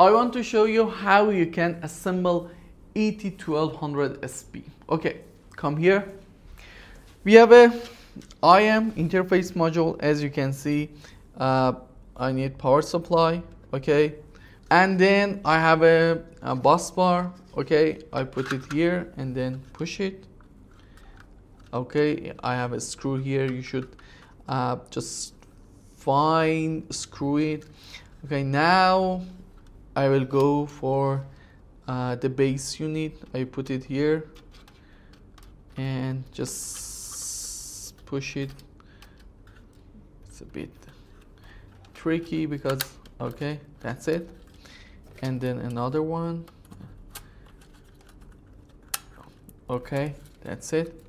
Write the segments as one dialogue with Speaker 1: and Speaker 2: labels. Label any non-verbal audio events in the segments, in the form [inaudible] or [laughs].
Speaker 1: I want to show you how you can assemble ET1200SP. Okay, come here. We have a IM interface module as you can see. Uh, I need power supply, okay. And then I have a, a bus bar, okay. I put it here and then push it. Okay, I have a screw here. You should uh, just fine screw it. Okay, now I will go for uh, the base unit. I put it here and just push it. It's a bit tricky because okay that's it. And then another one. Okay that's it.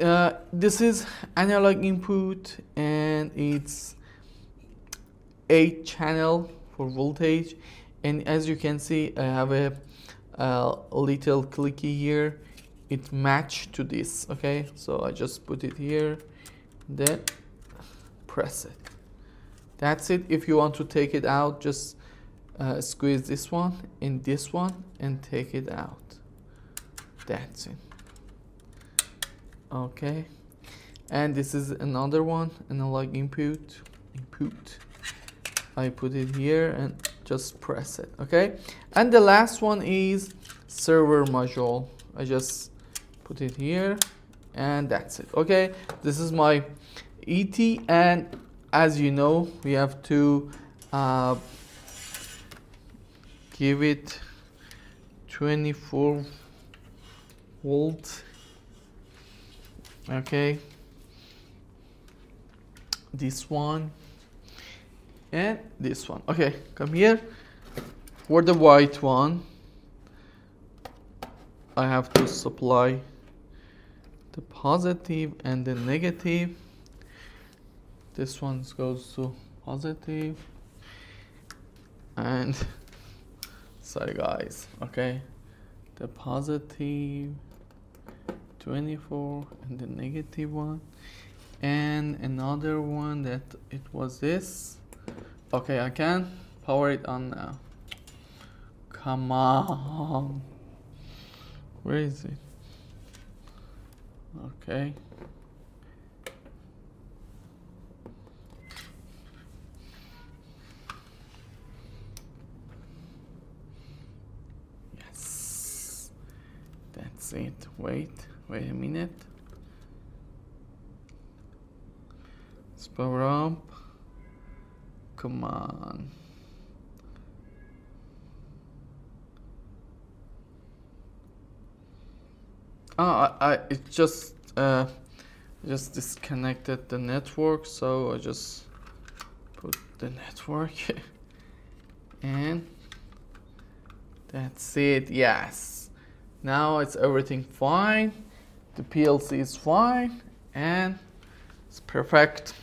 Speaker 1: Uh, this is analog input and it's 8 channel for voltage. And as you can see I have a, a little clicky here. It match to this okay? So I just put it here then press it. That's it. If you want to take it out just uh, squeeze this one and this one and take it out. That's it. Okay. And this is another one analog input input I put it here and just press it okay? And the last one is server module. I just put it here and that's it okay? This is my ET and as you know we have to uh, give it 24 volt okay? This one and this one. Okay come here. For the white one I have to supply the positive and the negative. This one goes to positive. And [laughs] sorry guys. Okay. The positive 24 and the negative one. And another one that it was this okay I can power it on now come on. Where is it? Okay. Yes. That's it. Wait wait a minute. Let's power up come on Oh, I, I it just uh, just disconnected the network, so I just put the network [laughs] and that's it. Yes, now it's everything fine. The PLC is fine and it's perfect.